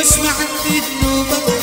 وش ما عندي ذنوبك